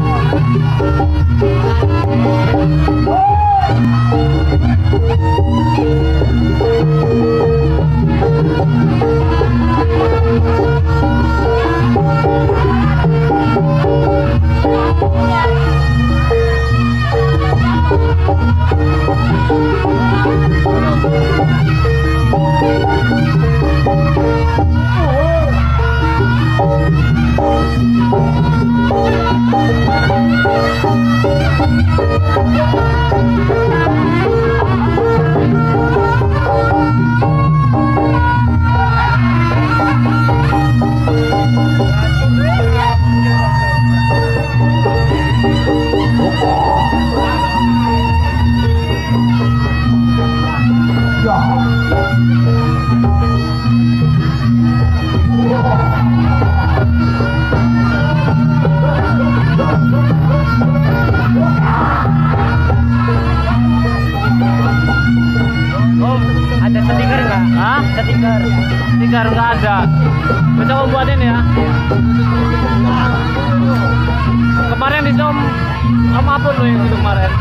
Thank you.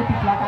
மூட்டி கிளாக்